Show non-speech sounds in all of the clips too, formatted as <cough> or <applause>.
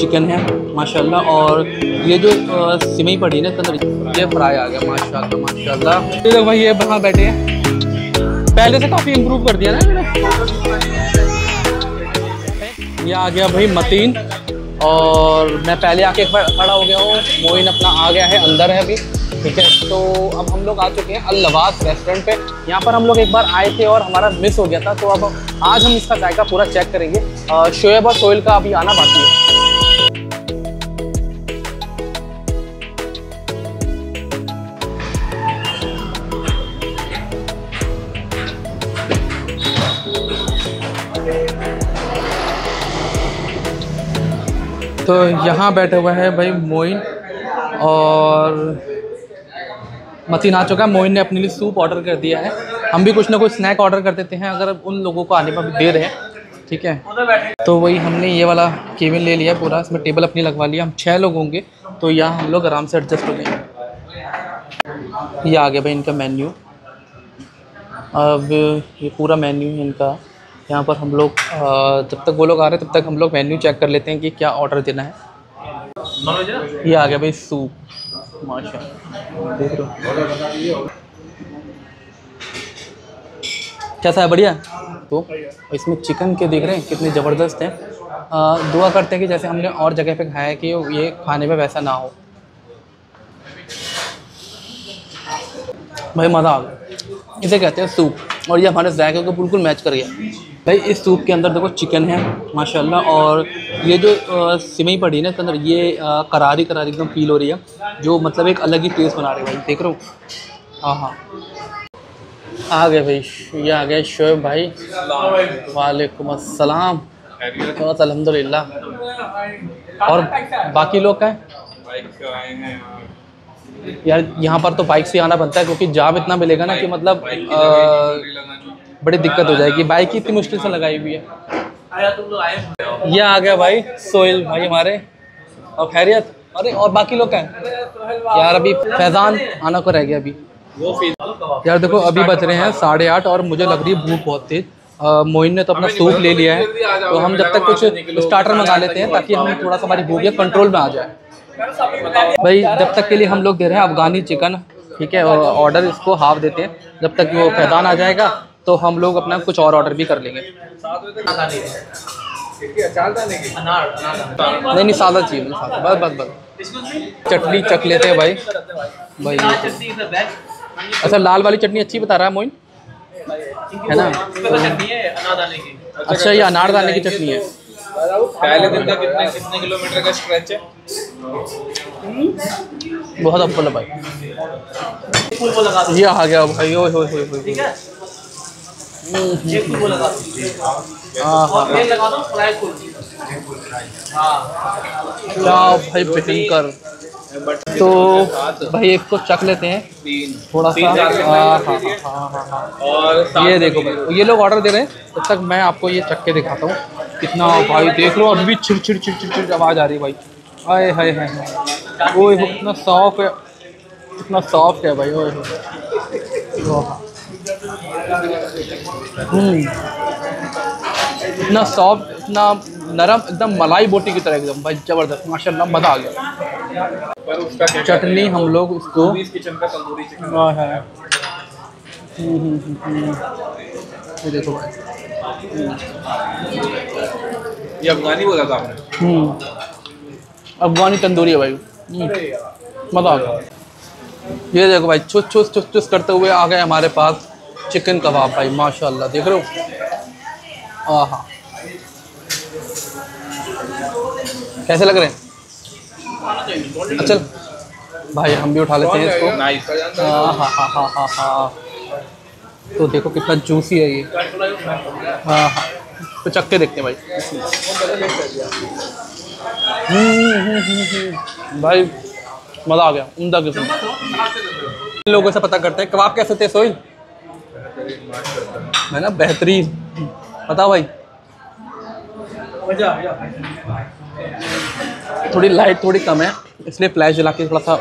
Chicken है, माशाल्लाह। और ये जो सिमई पड़ी है ना अंदर ये फ्राई आ गया, माशाल्लाह माशाल्लाह। ये लोग भाई, ये वहाँ बैठे हैं। पहले से काफ़ी इम्प्रूव कर दिया ना इन्होंने। ये आ गया भाई मतीन। और मैं पहले आके एक बार खड़ा हो गया हूँ। मोइन अपना आ गया है, अंदर है अभी। ठीक है तो अब हम लोग आ चुके हैं अल्लवास रेस्टोरेंट पे। यहाँ पर हम लोग एक बार आए थे और हमारा मिस हो गया था तो अब आज हम इसका जायका पूरा चेक करेंगे। शोएब और सोहेल का अभी आना बाकी है। तो यहाँ बैठे हुए हैं भाई मोइन और मतीन आ चुका। है मोइन ने अपने लिए सूप ऑर्डर कर दिया है। हम भी कुछ ना कुछ स्नैक ऑर्डर कर देते हैं अगर उन लोगों को आने पर दे रहे हैं। ठीक है? तो वही हमने ये वाला केबिन ले लिया पूरा। इसमें टेबल अपनी लगवा लिया हम छः लोग होंगे तो यहाँ हम लोग आराम से एडजस्ट हो जाएँगे। ये आ गया भाई इनका मेन्यू अब ये पूरा मेन्यू है इनका। यहाँ पर हम लोग जब तक वो लोग आ रहे हैं, तब तक हम लोग मेन्यू चेक कर लेते हैं कि क्या ऑर्डर देना है। ये आ गया भाई सूप माशा देख हो। कैसा है बढ़िया? तो इसमें चिकन के देख रहे हैं, कितने ज़बरदस्त हैं। दुआ करते हैं कि जैसे हमने और जगह पे खाया है कि ये खाने में वैसा ना हो। भाई मज़ा आ गया। इसे कहते हैं सूप और ये हमारे जायके को बिल्कुल मैच कर गया। भाई इस सूप के अंदर देखो चिकन है माशाल्लाह और ये जो सिमई पड़ी है ना इसके अंदर ये अ, करारी करारी एकदम फील हो रही है जो मतलब एक अलग ही टेस्ट बना रहे हैं भाई देख रहे हो? हाँ हाँ। आ गए भाई ये आ गए शोएब भाई। वालेकुम अस्सलाम। बस अल्हम्दुलिल्लाह। और बाकी लोग का यार यहाँ पर तो बाइक से आना बनता है क्योंकि जाम इतना मिलेगा ना कि मतलब अ, बड़ी दिक्कत हो जाएगी। बाइक इतनी मुश्किल से लगाई हुई है। ये आ गया भाई सोहेल भाई हमारे। और खैरियत। अरे और बाकी लोग क्या हैं? यार अभी फैजान आना को रह गया अभी। यार देखो अभी बज रहे हैं साढ़े आठ और मुझे लग रही है भूख बहुत तेज। मोइन ने तो अपना सूप ले लिया है। तो हम जब तक कुछ स्टार्टर मंगा लेते हैं ताकि हम थोड़ा सा हमारी भूख या कंट्रोल में आ जाए। भाई जब तक के लिए हम लोग दे रहे हैं अफगानी चिकन ठीक है ऑर्डर इसको हाफ़ देते हैं। जब तक वो फैजान आ जाएगा तो हम लोग अपना कुछ और ऑर्डर भी कर लेंगे। नहीं नहीं सादा चाहिए बस बस बस। चटनी चख लेते हैं भाई। भाई अच्छा लाल वाली चटनी अच्छी बता रहा है मोइन? है ना? अच्छा ये अनारदाने की चटनी है। पहले दिन का कितने कितने किलोमीटर का स्ट्रेच है? बहुत अफल है भाई। ये आ गया भाई ओए होए होए हाँ हाँ हाँ। क्या भाई भयंकर तो भाई इसको चख लेते हैं थोड़ा सा हाँ। हाँ हाँ हाँ हाँ और ये देखो भाई ये लोग ऑर्डर दे रहे हैं, तब तक मैं आपको ये चक्के दिखाता हूँ। कितना, भाई, देख लो अभी छिड़ छिड़ छिड़ छिड़ छिड़ आवाज़ आ रही है, भाई। आए हाय हाय हाय हो कितना सॉफ्ट है कितना सॉफ्ट है, भाई, ओए हो। इतना सॉफ्ट इतना नरम एकदम मलाई बोटी की तरह एकदम भाई ज़बरदस्त माशाल्लाह मज़ा आ गया। चटनी हम लोग उसको हाँ है। हम्म, हम्म, हम्म, हम्म। ये देखो भाई। ये अफगानी बोला था आपने। हम्म। अफगानी तंदूरी है भाई। हम्म, मज़ा आ गया। ये देखो भाई चुस चुस चुस चुस करते हुए आ गए हमारे पास। चिकन कबाब भाई माशाल्लाह देख रहे हो? आहा। कैसे लग रहे हैं? अच्छा भाई हम भी उठा लेते हैं इसको। हाँ हाँ हाँ हाँ हाँ। हाँ तो देखो कितना जूसी है ये। हाँ हाँ तो चक्के देखते हैं भाई। हम्म, हम्म, हम्म। भाई मज़ा आ गया उमदा किस्म। लोगों से पता करते हैं कबाब कैसे थे सोहिल है ना बेहतरीन। बताओ भाई। थोड़ी लाइट थोड़ी कम है, इसलिए फ्लैश जला के थोड़ा सा।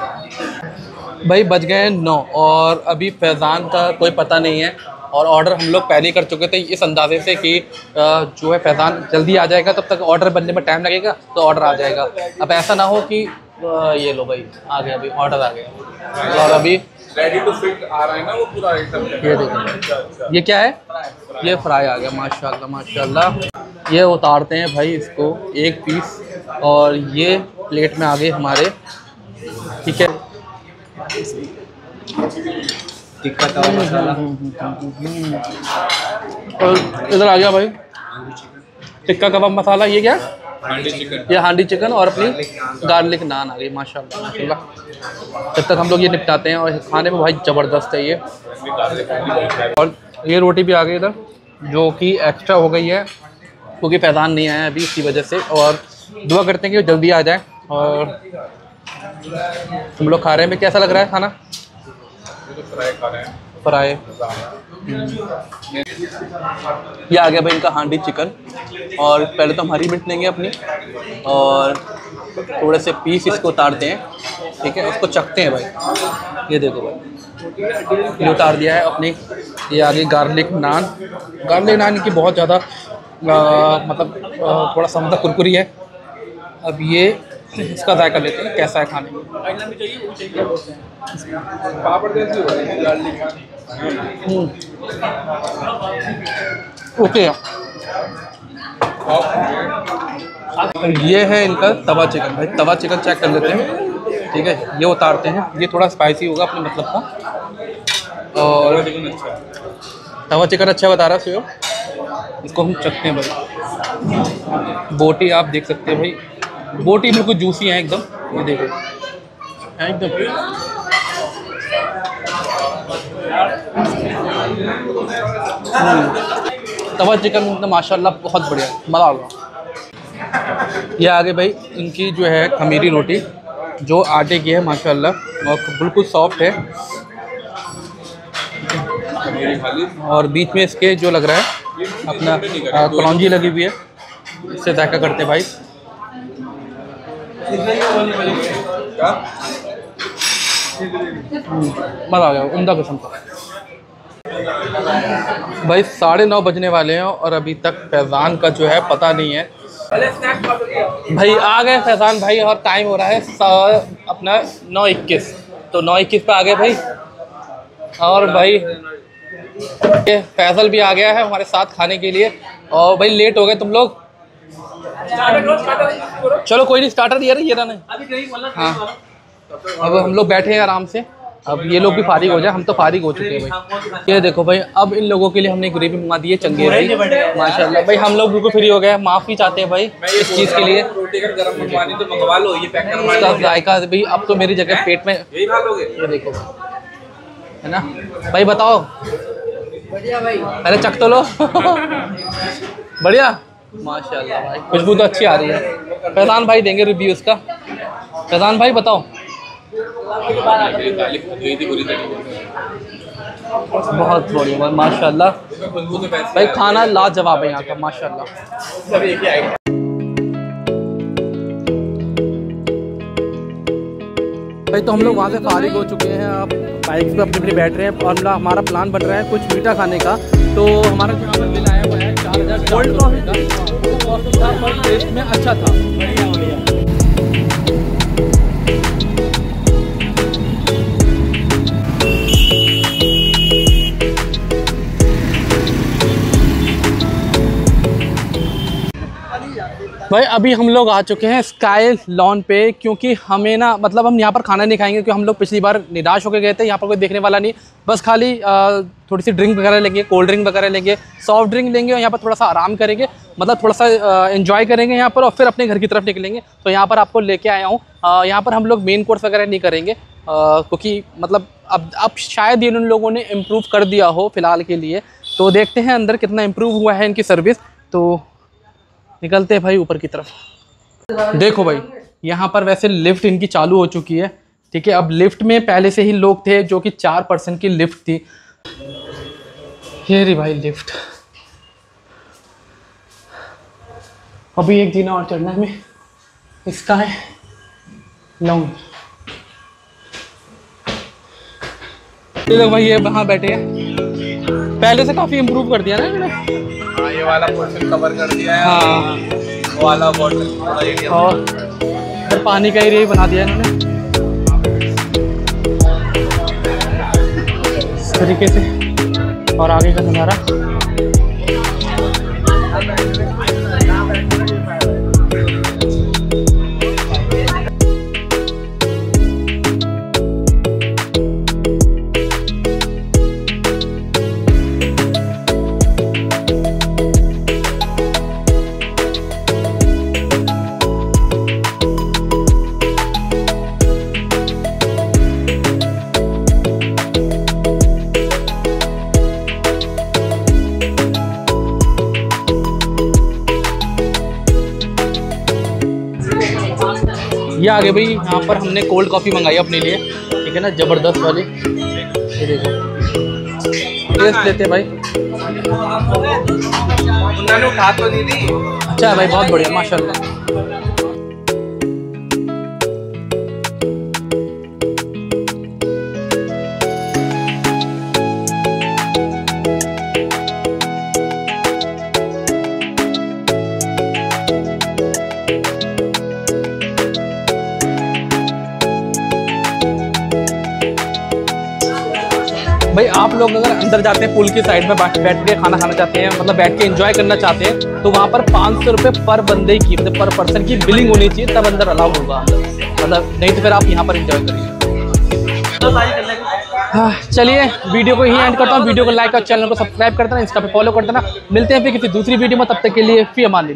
भाई, बज गए हैं नौ और अभी फैज़ान का कोई पता नहीं है और ऑर्डर हम लोग पहले कर चुके थे इस अंदाजे से कि जो है फैज़ान जल्दी आ जाएगा, तब तक ऑर्डर बनने में टाइम लगेगा तो ऑर्डर आ जाएगा। अब ऐसा ना हो कि ये लो भाई, आ गया अभी ऑर्डर आ गया। और अभी रेडी टू फिट आ रहा है ना वो पूरा आइटम ये देखो। ये क्या है? ये फ्राई आ गया माशाल्लाह माशाल्लाह। ये उतारते हैं भाई इसको एक पीस और ये प्लेट में आ गए हमारे। ठीक है? टिक्का तवा मसाला और इधर आ गया भाई। टिक्का कबाब मसाला ये क्या? ये हांडी चिकन और अपनी गार्लिक नान। आ गई माशाल्लाह माशाल्लाह। जब तक हम लोग ये निपटाते हैं और खाने में भाई ज़बरदस्त है ये। और ये रोटी भी आ गई इधर जो कि एक्स्ट्रा हो गई है क्योंकि फैज़ान नहीं आया अभी इसी वजह से। और दुआ करते हैं कि वो जल्दी आ जाए। और हम लोग खा रहे हैं। कैसा लग रहा है खाना? फ्राई खा रहे हैं। फ्राई। ये आ गया भाई इनका हांडी चिकन। और पहले तो हम हरी मिर्च लेंगे अपनी। और थोड़े से पीस इसको उतारते हैं। ठीक है? उसको चखते हैं भाई। ये देखो भाई। ये उतार दिया है अपनी। ये आ गई गार्लिक नान। गार्लिक नान की बहुत ज़्यादा मतलब आ, थोड़ा सा मतलब कुरकुरी है। अब ये इसका जायका लेते हैं, कैसा है खाने में? पापड़ जैसी हो रही है गार्लिक ओके। ये है इनका तवा चिकन। भाई, तवा चिकन चेक कर लेते हैं। ठीक है, ये उतारते हैं। ये थोड़ा स्पाइसी होगा अपने मतलब का। और तवा चिकन अच्छा बता रहा है इसको हम चखते हैं भाई। बोटी आप देख सकते हैं भाई। बोटी बिल्कुल जूसी है एकदम ये देखो। एकदम। हम्म। तवा चिकन तो माशाल्लाह बहुत बढ़िया मज़ा आ गया। ये आगे भाई इनकी जो है खमीरी रोटी जो आटे की है माशाल्लाह और बिल्कुल सॉफ्ट है। और बीच में इसके जो लग रहा है अपना कलौजी लगी हुई है इससे जायका करते भाई। मज़ा आ गया उमदा किस्म का भाई, साढ़े नौ बजने वाले हैं और अभी तक फैज़ान का जो है पता नहीं है। भाई, आ गए फैज़ान भाई, और टाइम हो रहा है अपना नौ इक्कीस। तो नौ इक्कीस पे आ गए भाई। और भाई, ये फैसल भी आ गया है हमारे साथ खाने के लिए। और भाई लेट हो गए तुम लोग। चलो कोई नहीं स्टार्टर ये रहा ये हाँ। अब हम लोग बैठे हैं आराम से। अब ये लोग भी फारिग हो जाए हम तो फारिग हो चुके हैं भाई। ये देखो भाई अब इन लोगों के लिए हमने ग्रेवी मंगा दी है चंगे भाई। माशाल्लाह। भाई हम लोग बिल्कुल फ्री हो गए माफ़ी चाहते हैं भाई इस चीज़ के लिए। तो इसका जायका भाई अब तो मेरी जगह पेट में यही ये देखो है ना? भाई बताओ। अरे चख तो लो। <laughs> बढ़िया। माशाल्लाह भाई। खुशबू तो अच्छी आ रही है। फैजान भाई देंगे रिव्यू उसका। फैजान भाई बताओ। बहुत बढ़िया माशाल्लाह। खुशबू भाई खाना लाजवाब है यहाँ का माशाल्लाह। भाई तो हम लोग वहाँ से फारिग हो चुके हैं। आप बाइक पे अपने अपनी बैठ रहे हैं। और हमारा प्लान बन रहा है कुछ मीठा खाने का। तो हमारा जो यहाँ पर बिल आया हुआ है चार हज़ार गोल्ड कॉफ़ी का वो टेस्ट में अच्छा था। भाई अभी हम लोग आ चुके हैं स्काई लॉन पे क्योंकि हमें ना मतलब हम यहाँ पर खाना नहीं खाएँगे क्योंकि हम लोग पिछली बार निराश होकर गए थे यहाँ पर कोई देखने वाला नहीं। बस खाली अ, थोड़ी सी ड्रिंक वगैरह लेंगे कोल्ड ड्रिंक वगैरह लेंगे सॉफ्ट ड्रिंक लेंगे और यहाँ पर थोड़ा सा आराम करेंगे मतलब थोड़ा सा इन्जॉय करेंगे यहाँ पर और फिर अपने घर की तरफ़ निकलेंगे। तो यहाँ पर आपको लेके आया हूँ। यहाँ पर हम लोग मेन कोर्स वगैरह नहीं करेंगे क्योंकि मतलब अब अब शायद उन लोगों ने इम्प्रूव कर दिया हो फ़िलहाल के लिए। तो देखते हैं अंदर कितना इम्प्रूव हुआ है इनकी सर्विस तो निकलते हैं भाई ऊपर की तरफ़। देखो भाई, यहाँ पर वैसे लिफ्ट इनकी चालू हो चुकी है, ठीक है? अब लिफ्ट में पहले से ही लोग थे जो कि चार परसेंट की लिफ्ट थी। ये रही भाई लिफ्ट। अभी एक जीना और चढ़ना है इसका है लॉन्ग भाई, ये वहाँ बैठे हैं? पहले से काफ़ी इम्प्रूव कर दिया ना इन्होंने। हाँ ये वाला पोर्शन कवर कर दिया है। हाँ। वो वाला बॉटल थोड़ा एरिया और पानी का एरिया ही बना दिया इन्होंने। इस तरीके से। और आगे का नज़ारा। ये आ गए भाई यहाँ पर हमने कोल्ड कॉफ़ी मंगाई अपने लिए। ठीक है ना? ज़बरदस्त वाली। ये देखो। टेस्ट लेते हैं भाई। खा तो नहीं अच्छा भाई बहुत बढ़िया माशाल्लाह। लोग अगर अंदर जाते हैं पुल की साइड में बैठ के खाना खाना चाहते हैं मतलब बैठ के एंजॉय करना चाहते हैं तो वहाँ पर पाँच सौ रुपये पर बंदे की मतलब पर पर्सन की बिलिंग होनी चाहिए, तब अंदर अलाउ होगा। मतलब नहीं तो फिर आप यहाँ पर एंजॉय करिए। हाँ चलिए वीडियो को यहीं एंड करता हूँ। वीडियो को लाइक और चैनल को सब्सक्राइब कर देना इंस्टा पे फॉलो कर देना। मिलते हैं फिर किसी दूसरी वीडियो में, तब तक के लिए फ़ी अमान